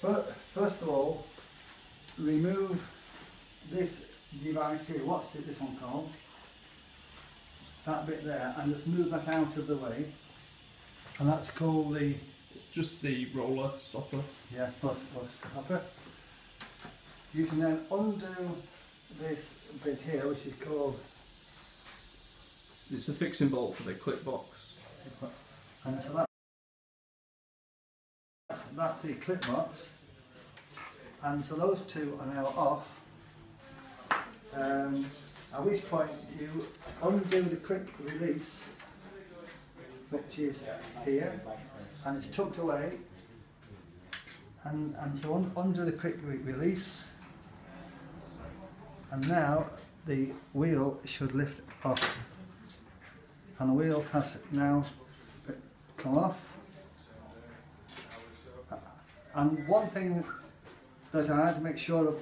fir- first of all, remove this device here. What's it- this one called? That bit there, and just move that out of the way. And that's called the It's just the roller stopper. yeah plus plus stopper. You can then undo this bit here, which is called It's a fixing bolt for the click box. And so that, that's the click box. And so those two are now off. Um, at which point you undo the quick release, which is here, and it's tucked away. And, and so un, undo the quick re- release. And now the wheel should lift off. And the wheel has now come off. And one thing that I had to make sure of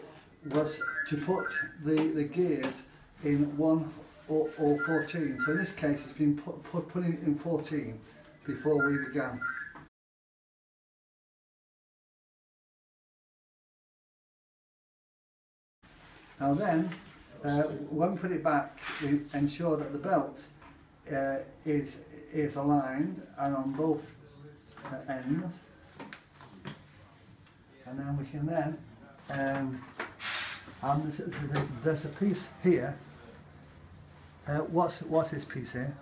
was to put the, the gears in 1 or, or 14. So in this case it's been put, put, put in, in 14 before we began. Now then, uh, when we put it back, we ensure that the belt uh, is is aligned and on both uh, ends, and then we can then um, and there's, there's a- a piece here. Uh, what's what's this piece here?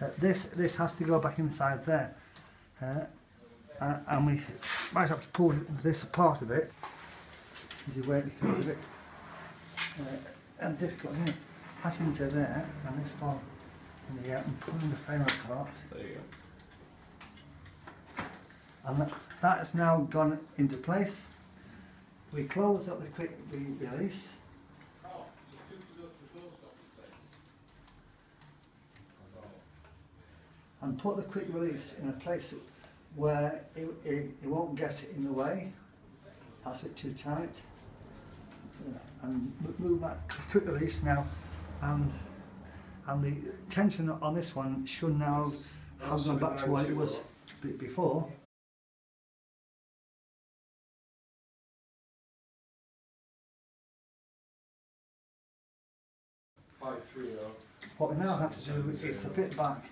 Uh, this this has to go back inside there, uh, uh, and we might have to pull this part of it. This is where it becomes a bit uh, and difficult, isn't it? Passing into there and this one in the air and pulling the frame apart. There you go. And that, has now gone into place. We close up the quick re- release. And put the quick release in a place where it, it, it won't get in the way. That's a bit too tight. And move that quick release now and and the tension on this one should now have gone back to what it was be- before. Five three oh. What we now have to do is to fit back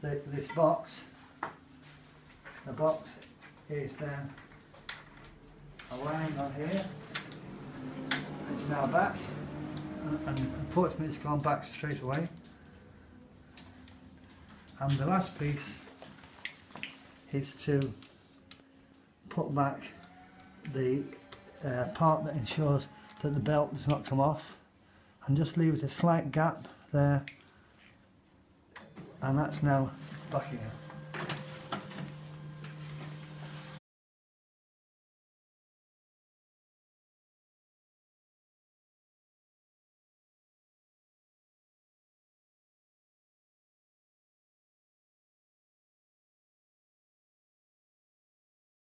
the, this box. The box is then aligned on here. It's now back, and, and unfortunately it's gone back straight away. And the last piece is to put back the uh, part that ensures that the belt does not come off and just leaves a slight gap there and that's now back again.